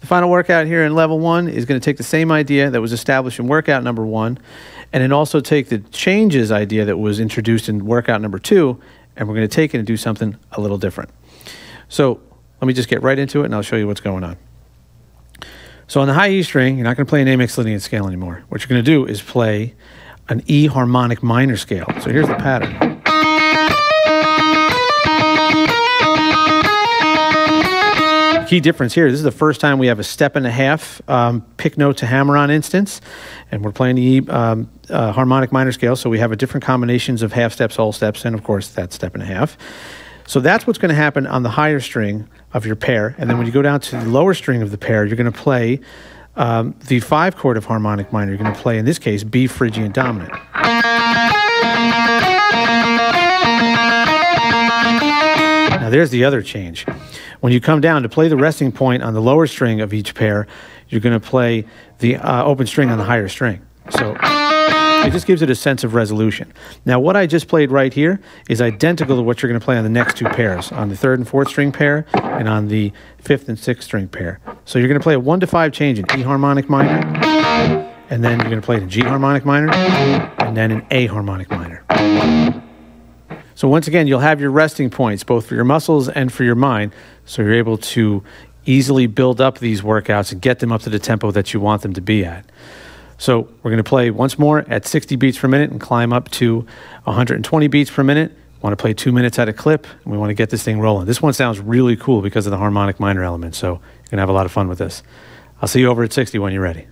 The final workout here in level one is going to take the same idea that was established in workout number one, and then also take the changes idea that was introduced in workout number two, and we're going to take it and do something a little different. So let me just get right into it, and I'll show you what's going on. So on the high E string, you're not going to play an A Mixolydian scale anymore. What you're going to do is play an E harmonic minor scale. So here's the pattern. Key difference here, this is the first time we have a step and a half um, pick note to hammer on instance, and we're playing the um, uh, harmonic minor scale, so we have a different combinations of half steps, whole steps, and of course that step and a half. So that's what's going to happen on the higher string of your pair, and then when you go down to the lower string of the pair, you're going to play um, the five chord of harmonic minor. You're going to play, in this case, B Phrygian dominant. Now there's the other change. When you come down to play the resting point on the lower string of each pair, you're going to play the uh, open string on the higher string. So it just gives it a sense of resolution. Now, what I just played right here is identical to what you're going to play on the next two pairs, on the third and fourth string pair, and on the fifth and sixth string pair. So you're going to play a one to five change in E harmonic minor, and then you're going to play it in G harmonic minor, and then in A harmonic minor. So once again, you'll have your resting points, both for your muscles and for your mind, so you're able to easily build up these workouts and get them up to the tempo that you want them to be at. So we're going to play once more at 60 beats per minute and climb up to 120 beats per minute. We want to play two minutes at a clip, and we want to get this thing rolling. This one sounds really cool because of the harmonic minor element, so you're going to have a lot of fun with this. I'll see you over at 60 when you're ready.